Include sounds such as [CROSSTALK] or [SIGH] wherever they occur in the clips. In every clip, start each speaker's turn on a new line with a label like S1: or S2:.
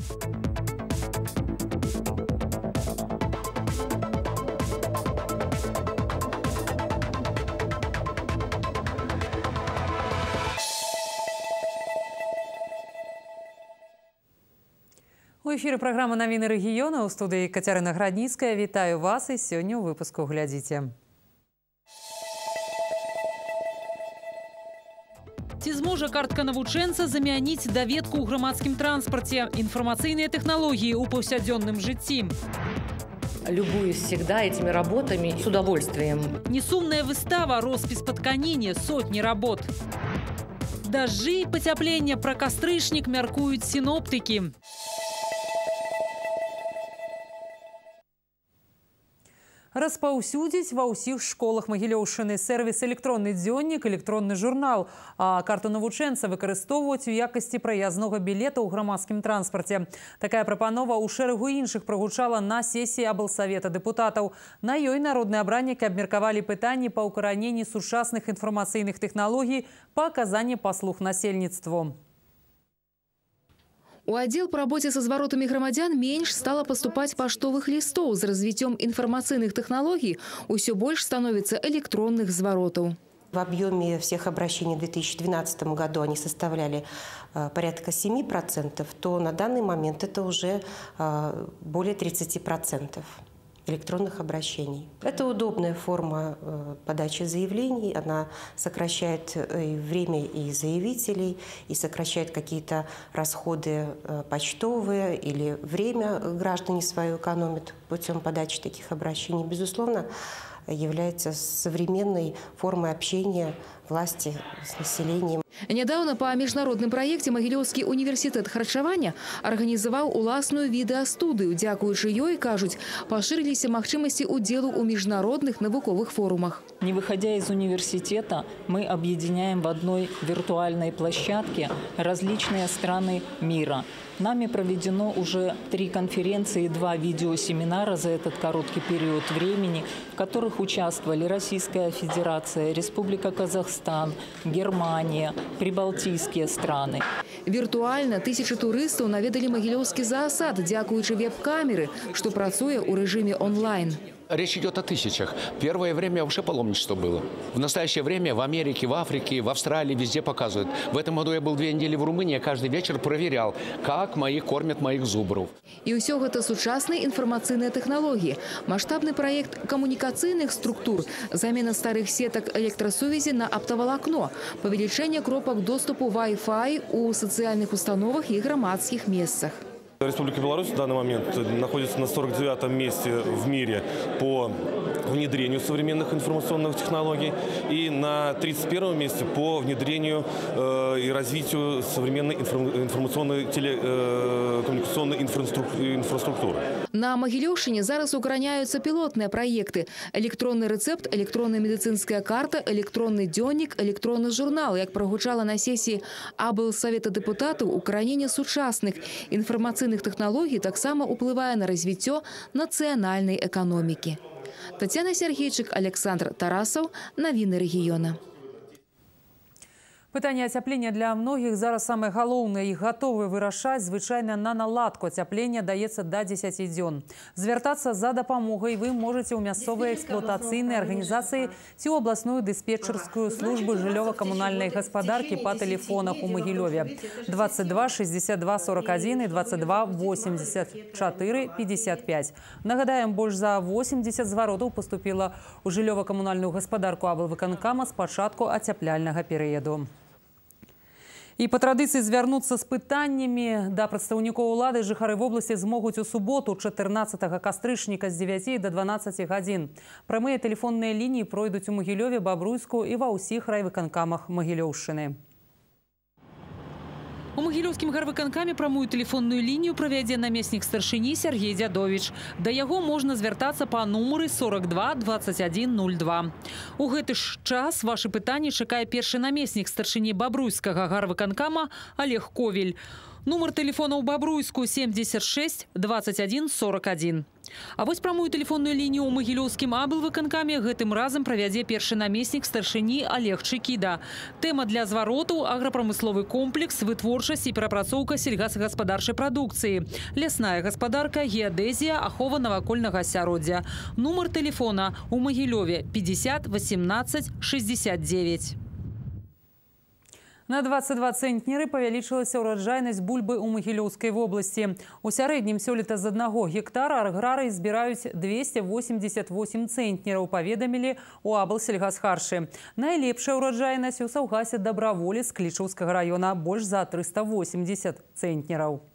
S1: У эфіры праграма навіны рэгіёна ў студыі Кацярына Градніцкая. Вітаю вас і сёння ў выпуску глядзіце.
S2: Ці зможа картка навучэнца замяніць даведку ў грамадскім транспарце, інфармацыйныя тэхналогіі ў паўсядзённым жыцці.
S3: Любуюсь всегда этими работами с удовольствием.
S2: Несумная выстава, роспіс па тканіне, сотні работ. Дажджы і пацяплення пра кастрычнік мяркуюць сіноптыкі.
S1: Распаўсюдзіць ва ўсіх школах магілёўшчыны сервіс электронны дзённік, электронны журнал, а карту навучэнца выкарыстоўваюць у якасці праязнога білета ў грамадскім транспарце. Такая прапанова ў шэрагу іншых прагучала на сесіі аблсавета дэпутатаў. На ёй народныя абраннікі абмеркавалі пытанні па ўкараненні сучасных інфармацыйных тэхналогій па аказанні паслуг насельніцтву.
S4: У аддзел па рабоце са зваротамі грамадзян менш стала паступаць паштовых лістоў з развіццём інфармацыйных тэхналогій усё больш становіцца электронных зваротаў.
S5: В объеме всех обращений в 2012 году они составляли э, порядка 7%, то на данный момент это уже э, более 30% электронных обращений. Это удобная форма э, подачи заявлений, она сокращает э, время и заявителей, и сокращает какие-то расходы э, почтовые или время граждане свое экономят путем подачи таких обращений. Безусловно, является современной формой общения власти с населением.
S4: Недавно по международным проекте Могилевский университет харчавання организовал уласную відэастудыю. Дзякуючы ёй, кажуць, пашырыліся магчымасці удзелу ў міжнародных навуковых форумах.
S6: Не выходя из университета, мы объединяем в одной виртуальной площадке различные страны мира. Нами проведено уже три конференции и два видеосеминара за этот короткий период времени, в которых участвовали Российская Федерация, Республика Казахстан, Германия, прибалтийские страны.
S4: Виртуально тысячи туристов наведали Могилевский заосад, дзякуючы веб-камеры, что працуе ў рэжыме онлайн.
S7: Речь идет о тысячах. Первое время вообще паломничество было. В настоящее время в Америке, в Африке, в Австралии везде показывают. В этом году я был две недели в Румынии, я каждый вечер проверял, как мои кормят моих зубров.
S4: И все это сучасные информационные технологии. Масштабный проект коммуникационных структур, замена старых сеток электросувязи на оптоволокно, повеличение кропок доступу Wi-Fi у социальных установах и громадских местах.
S8: Республика Беларусь в данный момент находится на 49-м месте в мире по внедрению современных информационных технологий и на 31 месте по внедрению э, и развитию современной информационной телекоммуникационной э, инфраструктуры.
S4: На Могилевщине зараз укороняются пилотные проекты. Электронный рецепт, электронная медицинская карта, электронный дённик, электронный журнал. Как прогучало на сессии Абл Совета депутатов, укоронение сучасных информационных інфармацыйных тэхналогій таксама ўплывае на развіццё нацыянальнай эканомікі. Татьяна Сергейчык, Александр Тарасаў, навіны рэгіёна.
S1: Пытанне ацяплення для многіх зараз самае галоўнае і гатовы вырашаць звычайна на наладку ацяплення даецца да 10 дзён. Звяртацца за дапамогай вы можете ў мясцовай эксплуатацыйнай арганізацыі ці ў абласную дыспетчарскую службу жыллёва-камунальнай гаспадаркі па тэлефонах у Магілёве 22 62 41 і 22 84 55. Нагадаем, больш за 80 зваротаў поступіла ў жыллёва-камунальную гаспадарку аблвыканкама з пачатку ацяпляльнага перыяду. І па традыцыі звярнуцца з пытаннямі да прадстаўнікоў улады жыхары вобласці змогуць у суботу 14 кастрычніка з 9 до 12 гадзін. Прамыя тэлефонныя лініі пройдуць у Магілёве, Бабруйску і ва ўсіх райвыканкамах Магілёўшчыны.
S2: У магілёўскім гарвыканкаме прамую тэлефонную лінію правядзе намеснік старшыні Сергей Дзядович. Да яго можна звяртацца па нумары 42 2102. У гэты ж час вашы пытанні чакае першы намеснік старшыні бабруйскага гарвыканкама Олег Ковель. Нумар тэлефона ў бабруйску 76 21 41. А вось прамую тэлефонную лінію ў магілёўскім аблвыканкаме гэтым разам правядзе першы намеснік старшыні Олег Чыкіда. Тэма для звароту аграпрамысловы комплекс, вытворчасць і перапрацоўка сельгасгаспадарчай прадукцыі. Лясная гаспадарка, геадэзія, ахова навакольнага асяроддзя. Нумар тэлефона ў Магілёве 50 18 69.
S1: На 22 цэнтнеры павялічылася ўраджайнасць бульбы ў магілёўскай вобласці. У сярэднім сёлета з аднаго гектара аграрый збіраюць 288 цэнтнераў, паведамілі ў аблсельгасхаршы. Найлепшая ўраджайнасць у саўгасе дабраволі з клічаўскага раёна больш за 380 цэнтнераў.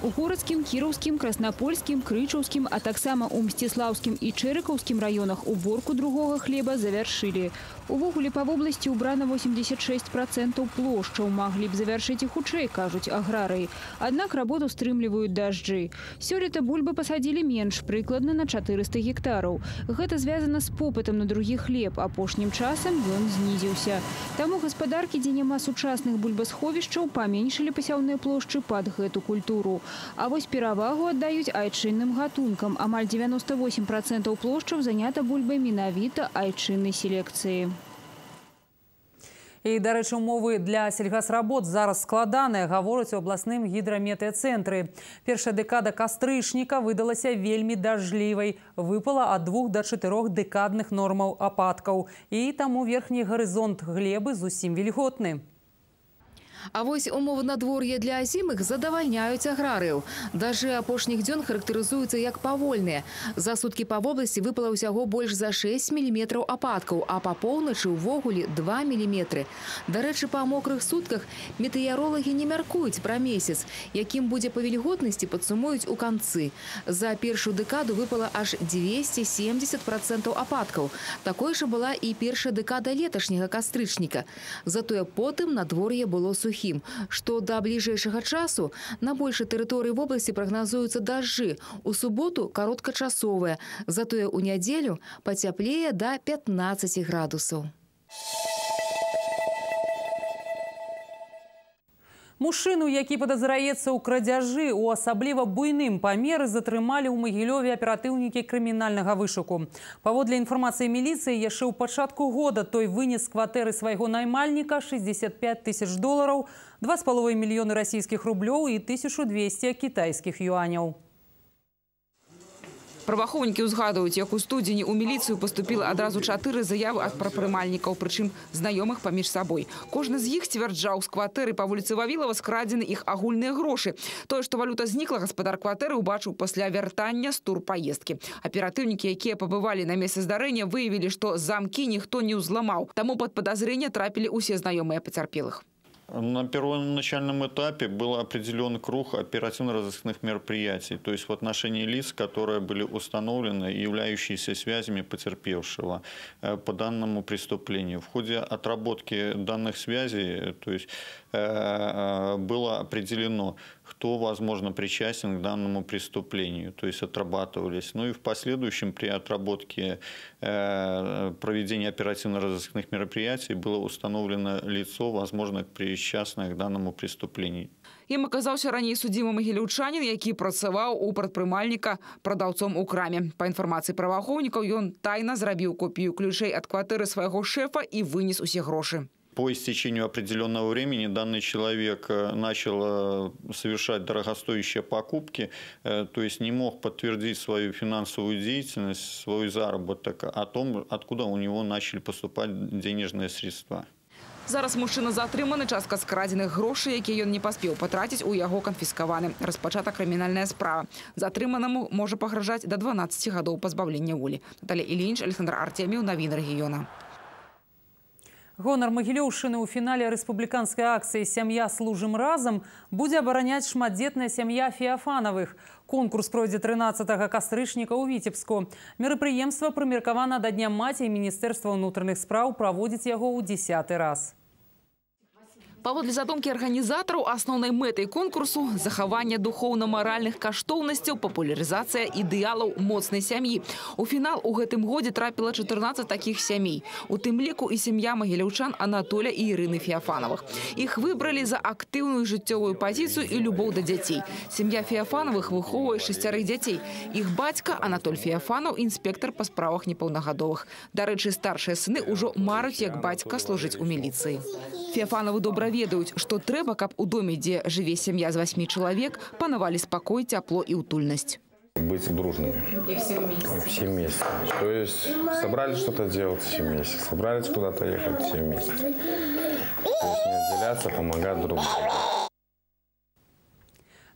S9: У городскім, кіроўскім, краснапольскім, крычаўскім, а таксама ў мсціслаўскім і чэрыкаўскім раёнах уборку другога хлеба завяршылі. Увогуле па вобласці ўбрана 86% плошчаў маглі б завяршыць і хутчэй, кажуць аграрыі. Аднак работу стрымліваюць дажджы. Сёлета бульбы пасадзілі менш, прыкладна на 400 гектараў. Гэта звязана з попытам на другі хлеб. Апошнім часам ён знізіўся. Таму гаспадаркі, дзе няма сучасных бульбасховішчаў, паменшылі пасяўныя плошчы пад гэту культуру. А вось перавагу аддаюць айчынным гатункам. Амаль 98% плошчаў занята бульбай менавіта айчыннай селекцыі.
S1: І, дарэчы, умовы для сельгасработ зараз складаныя, гавораць у абласным гідраметэцэнтры. Першая дэкада кастрычніка выдалася вельмі дажлівай. Выпала ад двух да чатырох дэкадных нормаў ападкаў. І таму верхні гарызонт глебы зусім вільготны.
S4: А вось умовы надвор'я для азімых задавальняюць аграрыяў. Дажы апошніх дзён характарызуюцца як павольныя. За суткі па вобласці выпала ўсяго больш за 6 мм ападкаў, а па поўначы ўвогуле 2 мм. Дарэчы, па мокрых сутках метэаролагі не мяркуюць пра месяц, якім будзе па вільготнасці падсумуюць у канцы. За першую дэкаду выпала аж 270% ападкаў. Такой жа была і першая дэкада леташняга кастрычніка. Затое потым надвор'е было сухім сухім, што да бліжэйшага часу на большай тэрыторыі вобласці прагназуюцца дажджы. У суботу кароткачасовыя, затое ў нядзелю пацяплее да 15 градусаў.
S1: Мужчыну, які падазраецца ў крадзяжы у асабліва буйным памеры затрымалі ў магілёве аператыўнікі крымінальнага вышуку. Паводле інфармацыі міліцыі яшчэ ў пачатку года той вынес кватэры свайго наймальніка 65 тысяч долараў, 2,5 мільёны расійскіх рублёў і 1200 кітайскіх юаняў.
S10: Праваахоўнікі ўзгадваюць, як у студзені ў міліцыю паступіла адразу чатыры заявы ад прадпрымальнікаў, прычым знаёмых паміж сабой. Кожны з іх сцвярджаў з кватэры па вуліцы Вавілава скрадзены іх агульныя грошы. Тое, што валюта знікла, гаспадар кватэры ўбачыў пасля вяртання з турпаездкі. Аператыўнікі, якія пабывалі на месцы здарэння, выявілі, што замкі ніхто не ўзламаў. Таму пад падазрэнне трапілі ўсе знаёмыя пацярпелых.
S11: На первоначальном этапе был определен круг оперативно-розыскных мероприятий, то есть в отношении лиц, которые были установлены и являющиеся связями потерпевшего э, по данному преступлению. В ходе отработки данных связей то есть, э, э, было определено, кто, возможно, причастен к данному преступлению, то есть отрабатывались. Ну и в последующем при отработке э, проведения оперативно-розыскных мероприятий было установлено лицо, возможно, причастное к данному преступлению.
S10: Ім аказаўся раней судзімы магіліўчанін, які працаваў у прадпрымальніка прадаўцом у краме. Па інфармацыі праваахоўнікаў ён тайна зрабіў копію ключэй ад кватэры свайго шэфа і вынес усе грошы
S11: по истечению определенного времени данный человек э, начал э, совершать дорогостоящие покупки, э, то есть не мог подтвердить свою финансовую деятельность, свой заработок о том, откуда у него начали поступать денежные средства.
S10: Зараз мужчына затрыманы частка скрадзеных грошай, якія ён не паспеў патраціць у яго канфіскаваны. Распачата крымінальная справа. Затрыманаму можа пагражаць да 12 гадоў пазбаўлення волі. Наталя Ілінч, Александр Артеміў, навін рэгіёна.
S1: Гонар Магілёўшыны ў фінале рэспубліканскай акцыі сям'я служым разам будзе абараняць шматдзетная сям'я феафанавых. Конкурс пройдзе 13 кастрычніка ў віцебску. Мерапрыемства прымеркавана да дня маці і міністэрства ўнутраных спраў праводзіць яго ў 10 раз.
S10: Паводле задумкі арганізатараў асноўнай мэтай конкурсу захаванне духоўна-маральных каштоўнасцяў, папулярызацыя ідэалаў моцнай сям'і. У фінал у гэтым годзе трапіла 14 такіх сямей. У тым ліку і сям'я магіляўчан Анатоля і Ірыны Феафановых. Іх выбралі за актыўную жыццёвую пазіцыю і любоў да дзяцей. Сям'я Феафановых выхоўвае шасцярых дзяцей. Іх бацька Анатоль Феафанов інспектор па справах непаўнагадовых. Дарэчы, старшыя сыны ўжо марыць, як бацька служыць у міліцыі. Феафановы добра ведаюць, што трэба, каб у доме, дзе жыве сям'я з васьмі чалавек, панавалі спакой, цяпло і утульнасць.
S12: Быть дружными.
S10: И все вместе.
S12: Все вместе. То есть собрались что-то делать все вместе. Собрались куда-то ехать все вместе. То есть не отделяться, помогать друг другу.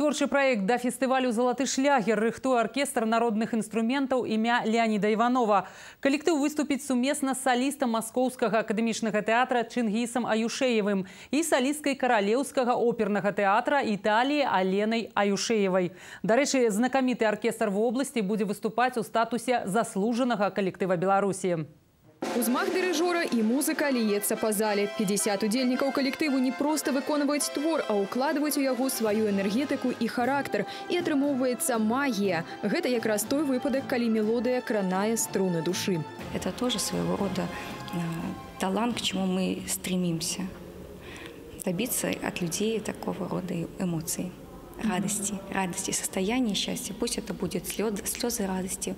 S1: Творчы праект да фестывалю залаты шлягер рыхтуе аркестр народных інструментаў імя Леаніда Іванова. Калектыў выступіць сумесна з салістам маскоўскага акадэмічнага тэатра Чынгісам Аюшеевым і салісткай каралеўскага опернага тэатра Італіі Аленай Аюшеевай. Дарэчы, знакаміты аркестр вобласці будзе выступаць у статусе заслужанага калектыва Беларусі.
S9: Узмах дирижера и музыка льется по зале. 50 удзельнікаў калектыву не просто выконваюць твор, а укладываюць у яго сваю энергетыку і характар. І атрымоўваецца магія. Гэта якраз той выпадак, калі мелодыя кранае струны души.
S13: Это тоже своего рода э, талант, к чему мы стремимся. Добиться от людей такого рода эмоций радости, радости, состояния счастья. Пусть это будет слезы, слезы радости,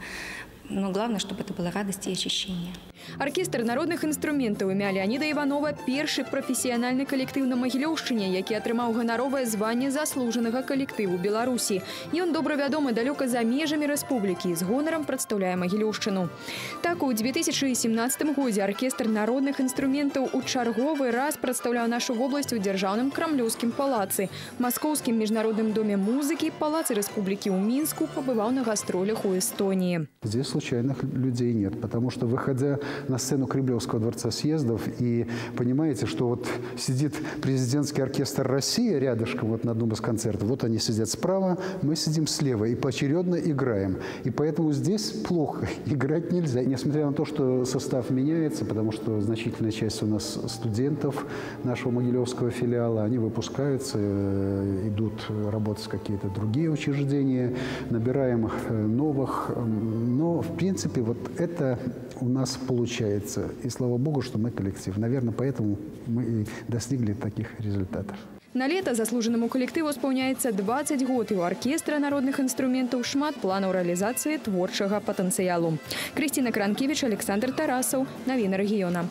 S13: но главное, чтобы это было радость и очищение.
S9: Аркестр народных інструментаў імя Леаніда Іванова першы прафесіянальны калектыў на Магілёўшчыне, які атрымаў ганаровае званне заслужанага калектыву Беларусі. Ён добра вядомы далёка за межамі рэспублікі з гонарам прадстаўляе Магілёўшчыну. Так у 2017 годзе аркестр народных інструментаў у чарговы раз прадстаўляў нашу вобласць у дзяржаўным крамлёўскім палацы, маскоўскім міжнародным доме музыкі, палацы рэспублікі ў Мінску пабываў на гастролях у Эстонии.
S14: Здесь случайных людей нет, потому что выходя на сцену Кремлевского дворца съездов и понимаете, что вот сидит президентский оркестр России рядышком вот на одном из концертов, вот они сидят справа, мы сидим слева и поочередно играем. И поэтому здесь плохо, [LAUGHS] играть нельзя. Несмотря на то, что состав меняется, потому что значительная часть у нас студентов нашего Могилевского филиала, они выпускаются, э, идут работать в какие-то другие учреждения, набираем э, новых. Но, в принципе, вот это у нас получается. И слава богу, что мы коллектив. Наверное, поэтому мы и достигли таких результатов.
S9: На лето заслуженнаму калектыву спаўняецца 20 год і ў аркестра народных інструментаў шмат планаў рэалізацыі творчага патэнцыялу. Крысціна Кранкевіч, Александр Тарасаў, навіны рэгіёна.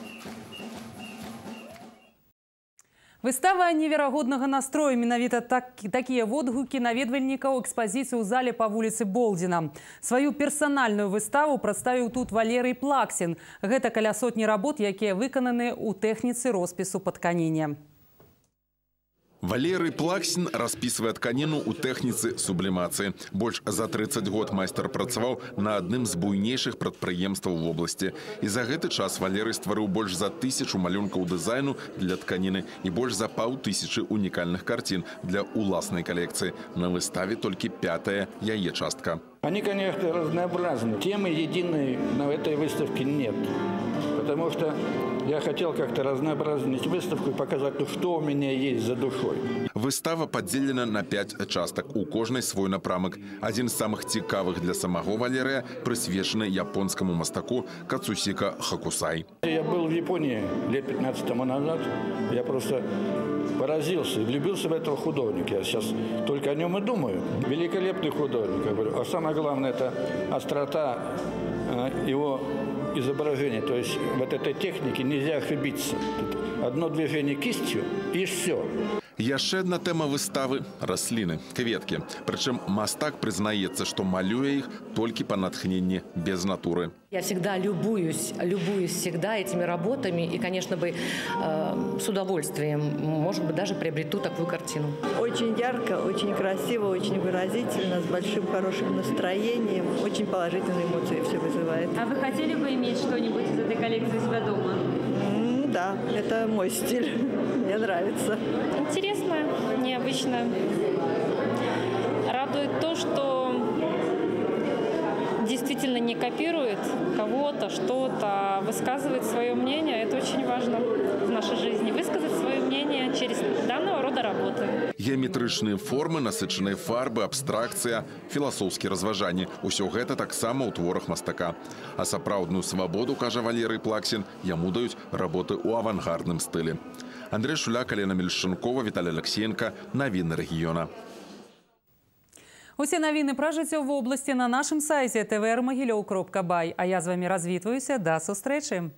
S1: Выстава неверагоднага настрою менавіта так, такія водгукі наведвальнікаў экспазіцыі ў зале па вуліцы Болдзіна. Сваю персанальную выставу прадставіў тут Валерый Плаксін. Гэта каля сотні работ, якія выкананы ў тэхніцы роспісу па тканіне.
S15: Валерый Плаксин расписывае тканіну ў тэхніцы сублімацыі. Больш за 30 год майстар працаваў на адным з буйнейшых прадпрыемстваў в области. І за гэты час Валерый стварыў больш за тысячу малюнкаў дызайну для тканіны і больш за паўтысячы унікальных карцін для уласнай калекцыі. На выставе толькі пятая яе частка.
S16: Они, конечно, разнообразны. Темы единой на этой выставке нет. Потому что я хотел как-то разнообразнить выставку и показать, ну, что у меня есть за душой.
S15: Выстава подзелена на пять частак. У кожнай свой напрамак. Один з самых цікавых для самого Валерия присвечены японскому мастаку Кацусика Хакусай.
S16: Я был в Японии лет 15 тому назад. Я просто поразился, влюбился в этого художника. Я сейчас только о нем и думаю. Великолепный художник, говорю. А самое главное, это острота э, его изображения. То есть вот этой технике нельзя ошибиться. Одно движение кистью и все
S15: Яшчэ одна тэма выставы расліны кветкі прычым мастак прызнаецца што малюе іх толькі па натхненні без натуры
S3: я всегда любуюсь любуюсь всегда этими работами и конечно бы э, с удовольствием может быть даже приобрету такую картину
S17: очень ярко очень красиво очень выразительно с большим хорошим настроением очень положительные эмоции все вызывает
S9: а вы хотели бы иметь что-нибудь из этой коллекции себя дома
S17: да, это мой стиль. Мне нравится.
S18: Интересно, необычно. Радует то, что действительно действительно не копирует кого-то, что-то, а высказывает свое мнение. Это очень важно в нашей жизни. Высказать свое мнение через данного рода работы.
S15: Геаметрычныя формы, насычаныя фарбы, абстракцыя, філасофскія разважанні. Усё гэта таксама ў творах мастака. А сапраўдную свабоду, кажа Валерый Плаксін, яму даюць работы ў авангардным стылі. Андрей Шуляк, Алена Мельшанкова, Віталій Алексеенко. Навіны рэгіёна.
S1: Усе навіны пра жыццё в области на нашым сайце tvr.могилёў.бай. А я з вами развітваюся. Да сустрэчы.